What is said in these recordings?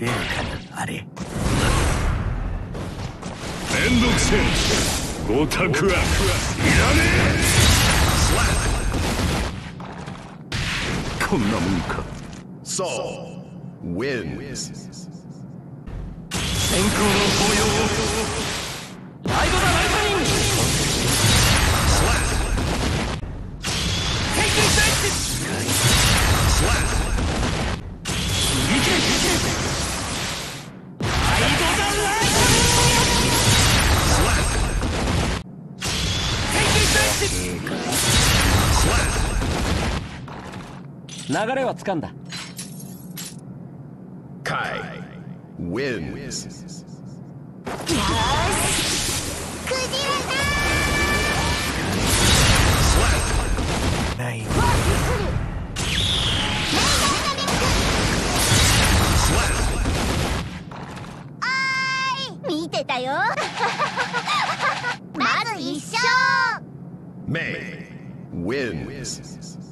出るかなあれ。めんどくせえごたくはいらねえこんなもんか。Saul wins. 先行流れはつかんだ。Kai wins. ない 見てたよ。まず一勝。May wins.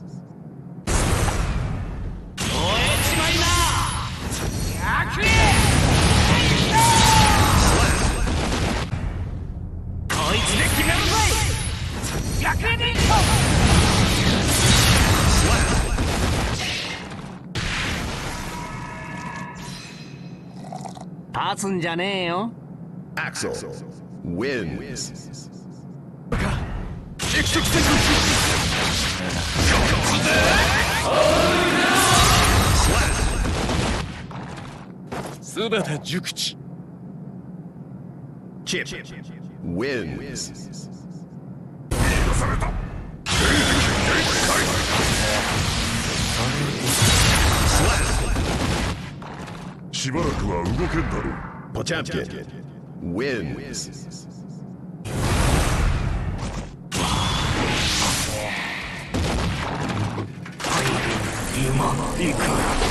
立つんじゃねえよ Axel wins. す田田熟知チップウィンズ許されたしばらくは動けんだろう。ポチャンピオンウィンズいくら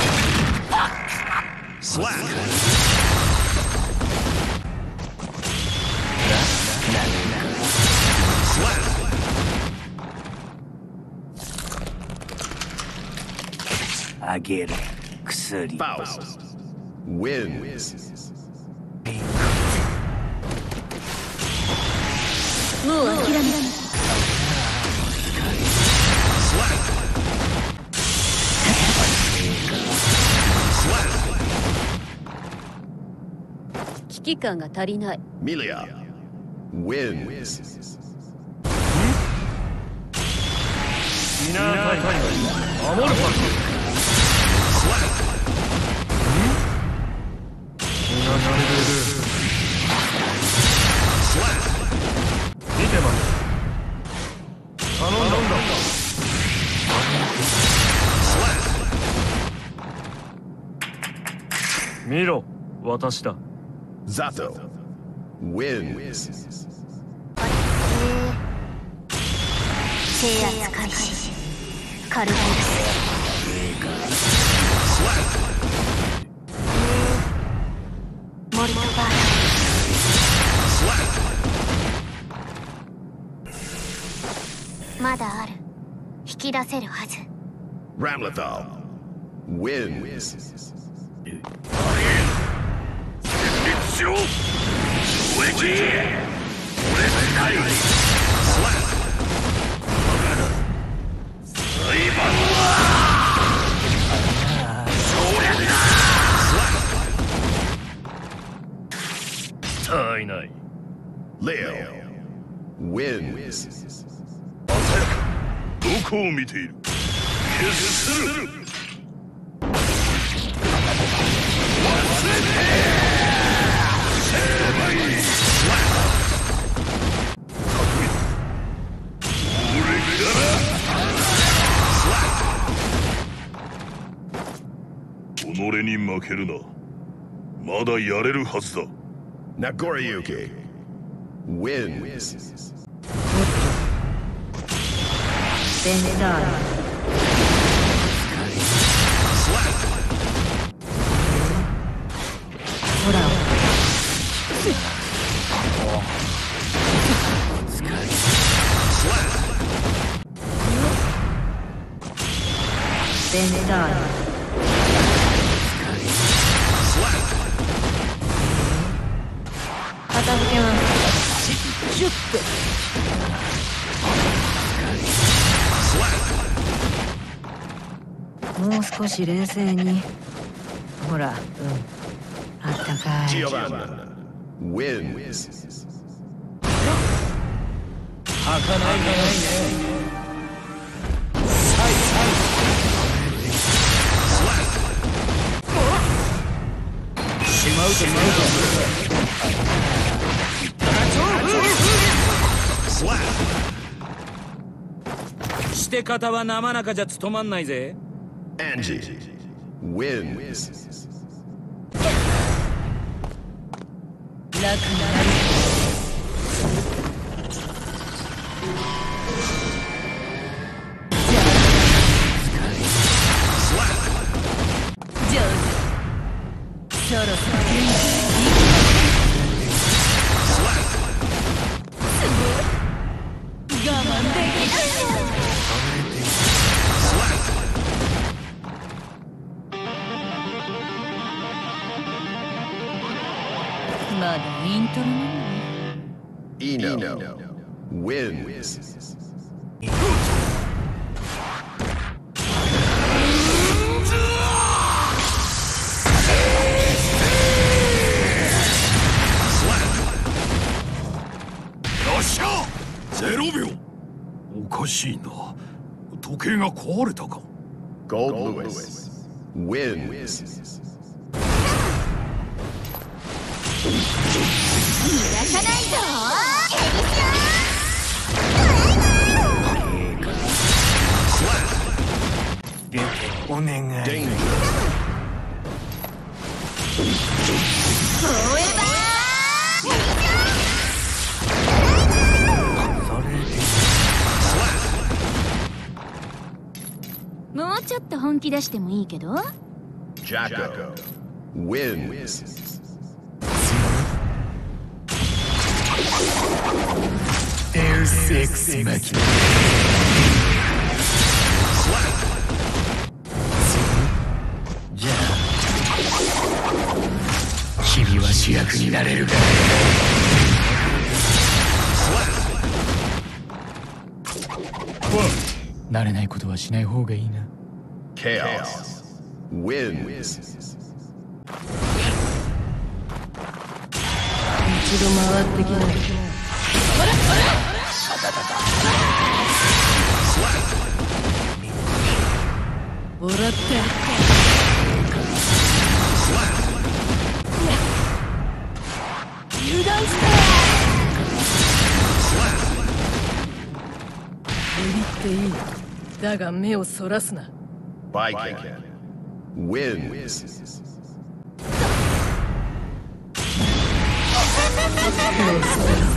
Faust wins. もう諦められない危機感が足りない Milia wins. イナータイガー守るパ Slap. 見てます頼んだんだ Slap. 見ろ私だ Zato wins. 制圧開始カルバイ Slap. スモルトバー Slap. まだある引き出せるはず Ramlethal wins. しろ。衝撃俺たい Slap. 裁判は。省略だ体内 Leo wins. どこを見ている決する己に負けるな。まだやれるはずだ。ナゴリユキ、スィンズ。Then it's done. もう少し冷静にほらうんあったかい Giovanna wins. 儚いがないねサイサイしまうとしまう Slap. して方は生中じゃ務まんないぜ Angie wins. 楽ならトロなのね。wins. よっしゃ。ゼロ秒。おかしいな。時計が壊れたか。Gold Lewis wins. 逃がさないぞ Slap. でお願い Danger. フォーエバそれで Slap. ーもうちょっと本気出してもいいけど.デウスエクスマキナ Slap. じゃあ君は主役になれるか Slap. 慣れないことはしない方がいいな Chaos wins. 一度回ってきないもらって Slap. 油断した Slap. ビビっていいだが目をそらすな wins. 体が Slap. おご